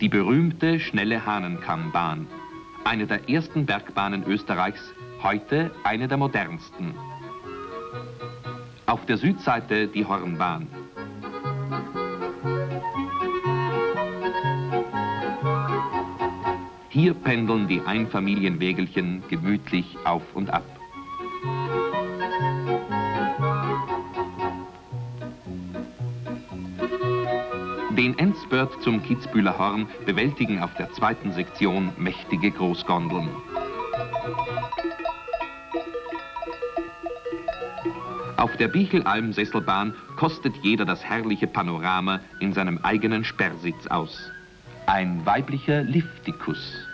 Die berühmte schnelle Hahnenkammbahn, eine der ersten Bergbahnen Österreichs, heute eine der modernsten. Auf der Südseite die Hornbahn. Hier pendeln die Einfamilienwägelchen gemütlich auf und ab. Den Endspurt zum Kitzbühler Horn bewältigen auf der zweiten Sektion mächtige Großgondeln. Auf der Bichelalm-Sesselbahn kostet jeder das herrliche Panorama in seinem eigenen Sperrsitz aus. Ein weiblicher Liftikus.